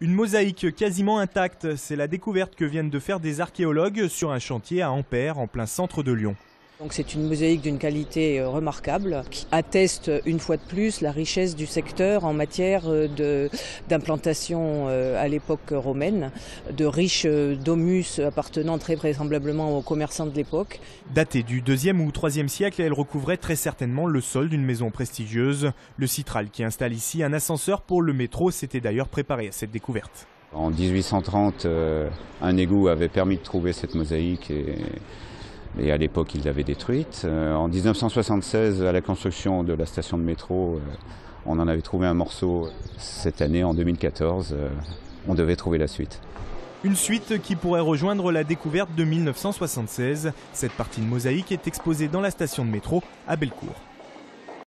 Une mosaïque quasiment intacte, c'est la découverte que viennent de faire des archéologues sur un chantier à Ampère, en plein centre de Lyon. Donc c'est une mosaïque d'une qualité euh, remarquable qui atteste une fois de plus la richesse du secteur en matière euh, d'implantation euh, à l'époque romaine, de riches domus appartenant très vraisemblablement aux commerçants de l'époque. Datée du 2e ou 3e siècle, elle recouvrait très certainement le sol d'une maison prestigieuse. Le Citral qui installe ici un ascenseur pour le métro s'était d'ailleurs préparé à cette découverte. En 1830, un égout avait permis de trouver cette mosaïque et et à l'époque ils l'avaient détruite. Euh, en 1976, à la construction de la station de métro, euh, on en avait trouvé un morceau. Cette année, en 2014, euh, on devait trouver la suite. Une suite qui pourrait rejoindre la découverte de 1976. Cette partie de mosaïque est exposée dans la station de métro à Bellecour.